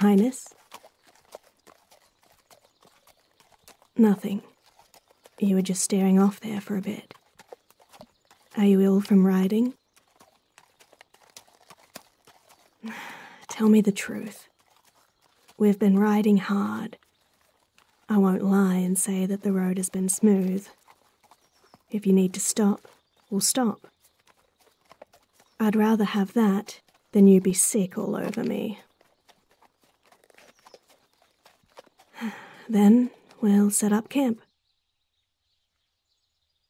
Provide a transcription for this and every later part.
Highness? Nothing. You were just staring off there for a bit. Are you ill from riding? Tell me the truth. We've been riding hard. I won't lie and say that the road has been smooth. If you need to stop, we'll stop. I'd rather have that than you be sick all over me. Then we'll set up camp.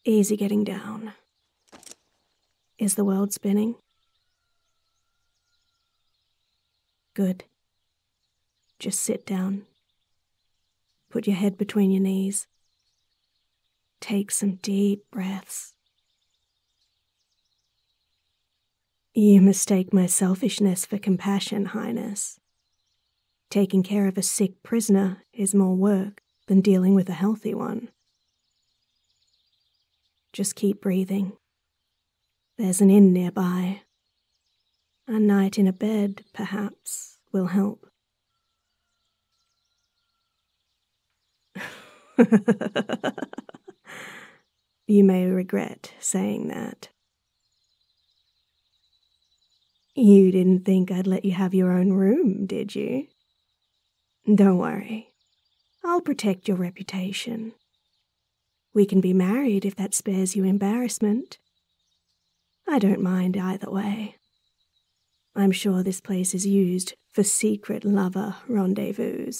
Easy getting down. Is the world spinning? Good. Just sit down. Put your head between your knees. Take some deep breaths. You mistake my selfishness for compassion, Highness. Taking care of a sick prisoner is more work than dealing with a healthy one. Just keep breathing. There's an inn nearby. A night in a bed, perhaps, will help. you may regret saying that. You didn't think I'd let you have your own room, did you? Don't worry. I'll protect your reputation. We can be married if that spares you embarrassment. I don't mind either way. I'm sure this place is used for secret lover rendezvous.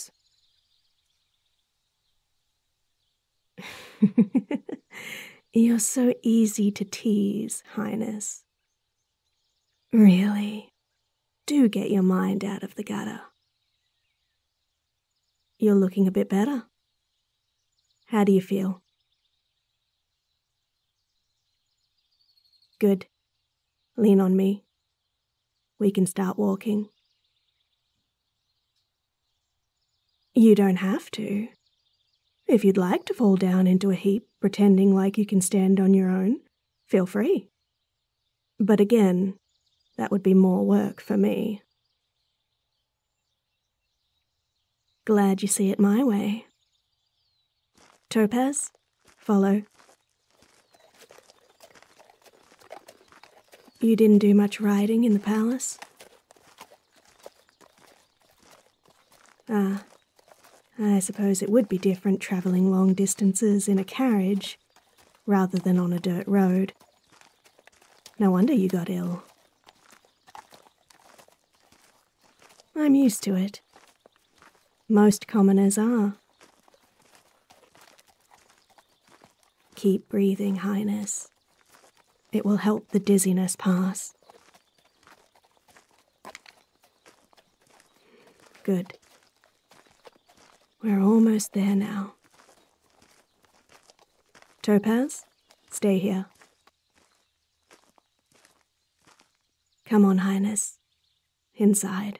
You're so easy to tease, Highness. Really, do get your mind out of the gutter. You're looking a bit better. How do you feel? Good. Lean on me. We can start walking. You don't have to. If you'd like to fall down into a heap pretending like you can stand on your own, feel free. But again, that would be more work for me. Glad you see it my way. Topaz, follow. You didn't do much riding in the palace? Ah, I suppose it would be different travelling long distances in a carriage rather than on a dirt road. No wonder you got ill. I'm used to it. Most commoners are. Keep breathing, Highness. It will help the dizziness pass. Good. We're almost there now. Topaz, stay here. Come on, Highness. Inside.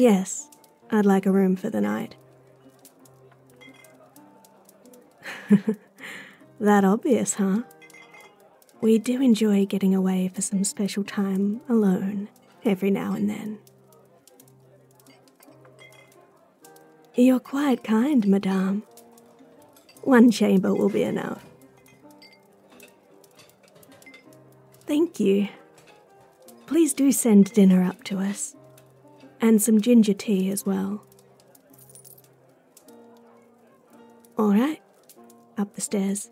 Yes, I'd like a room for the night. that obvious, huh? We do enjoy getting away for some special time alone every now and then. You're quite kind, madame. One chamber will be enough. Thank you. Please do send dinner up to us, and some ginger tea as well. All right, up the stairs.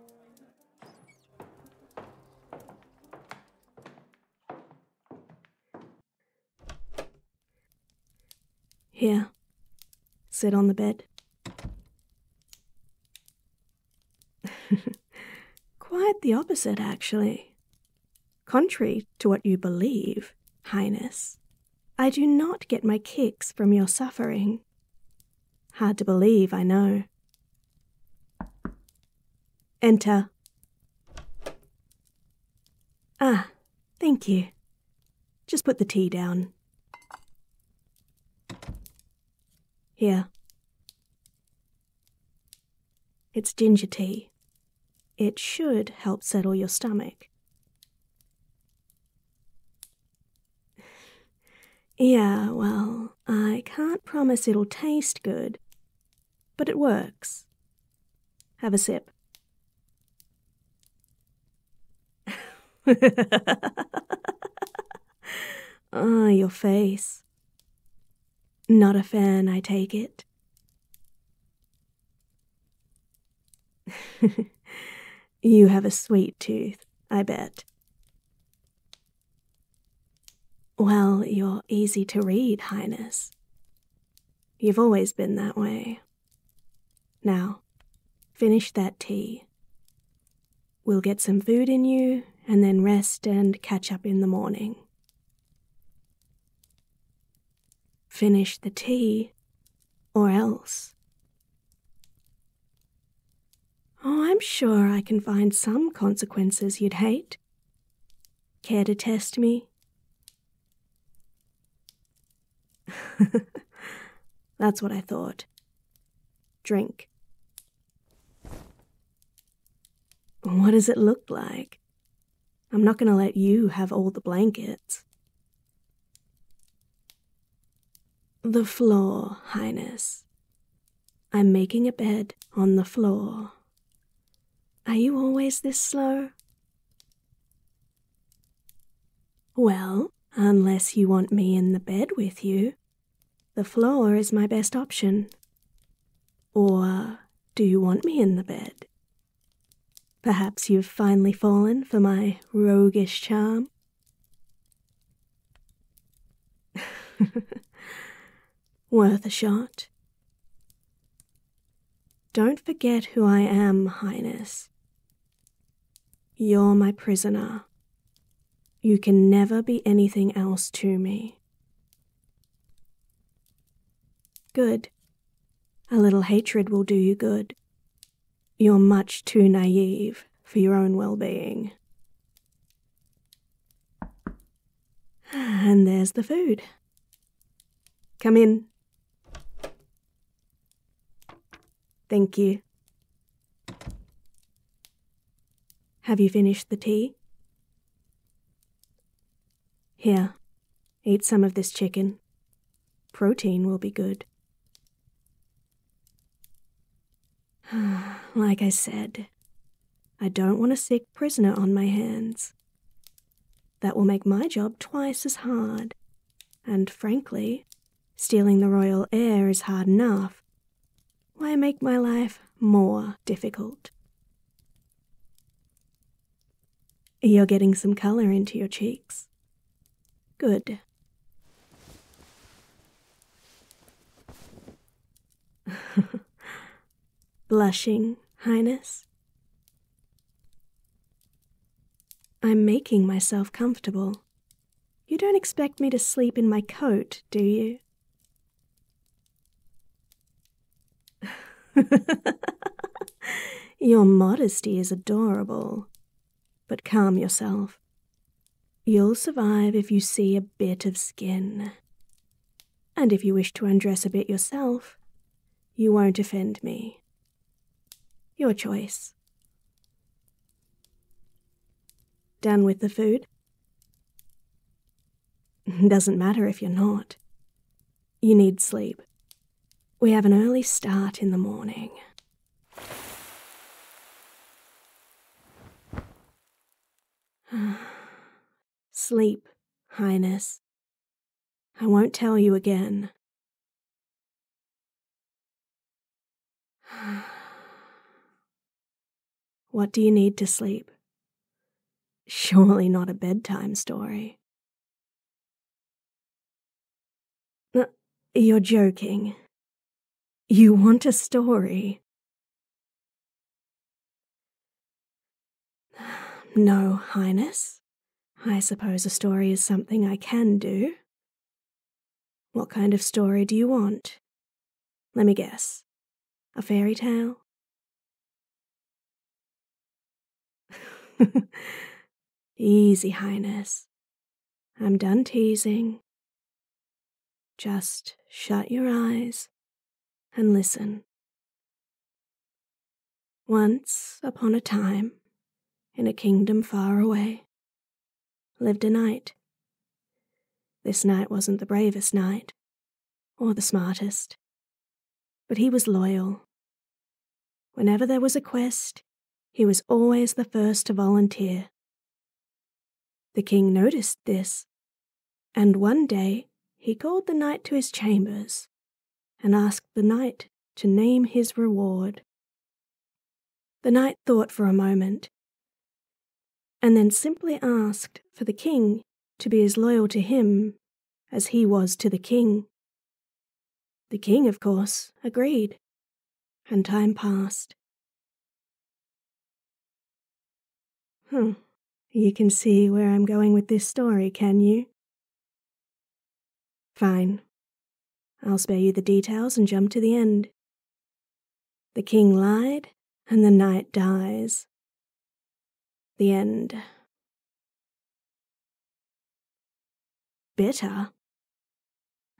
Here, sit on the bed. Quite the opposite, actually. Contrary to what you believe, Highness, I do not get my kicks from your suffering. Hard to believe, I know. Enter. Ah, thank you. Just put the tea down. Here. It's ginger tea. It should help settle your stomach. Yeah, well, I can't promise it'll taste good, but it works. Have a sip. oh, your face. Not a fan, I take it. you have a sweet tooth, I bet. Well, you're easy to read, Highness. You've always been that way. Now, finish that tea. We'll get some food in you and then rest and catch up in the morning. Finish the tea, or else. Oh, I'm sure I can find some consequences you'd hate. Care to test me? That's what I thought. Drink. What does it look like? I'm not going to let you have all the blankets. The floor, Highness. I'm making a bed on the floor. Are you always this slow? Well, unless you want me in the bed with you, the floor is my best option. Or do you want me in the bed? Perhaps you've finally fallen for my roguish charm? Worth a shot. Don't forget who I am, Highness. You're my prisoner. You can never be anything else to me. Good. A little hatred will do you good. You're much too naive for your own well being. And there's the food. Come in. Thank you. Have you finished the tea? Here, eat some of this chicken. Protein will be good. like I said, I don't want a sick prisoner on my hands. That will make my job twice as hard. And frankly, stealing the royal heir is hard enough. Why make my life more difficult? You're getting some color into your cheeks. Good. Blushing, Highness? I'm making myself comfortable. You don't expect me to sleep in my coat, do you? Your modesty is adorable. But calm yourself. You'll survive if you see a bit of skin. And if you wish to undress a bit yourself, you won't offend me. Your choice. Done with the food? Doesn't matter if you're not. You need sleep. We have an early start in the morning. Sleep, Highness. I won't tell you again. What do you need to sleep? Surely not a bedtime story. Uh, you're joking. You want a story? No, Highness. I suppose a story is something I can do. What kind of story do you want? Let me guess. A fairy tale? Easy, Highness. I'm done teasing. Just shut your eyes and listen. Once upon a time, in a kingdom far away, lived a knight. This knight wasn't the bravest knight, or the smartest, but he was loyal. Whenever there was a quest, he was always the first to volunteer. The king noticed this, and one day he called the knight to his chambers and asked the knight to name his reward. The knight thought for a moment and then simply asked for the king to be as loyal to him as he was to the king. The king, of course, agreed, and time passed. Hmm, you can see where I'm going with this story, can you? Fine. I'll spare you the details and jump to the end. The king lied, and the knight dies. The end. Bitter?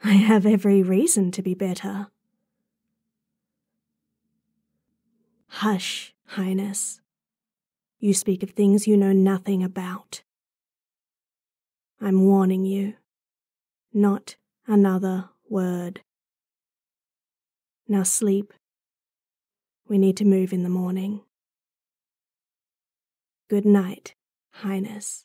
I have every reason to be bitter. Hush, Highness. You speak of things you know nothing about. I'm warning you. Not another word. Now sleep. We need to move in the morning. Good night, Highness.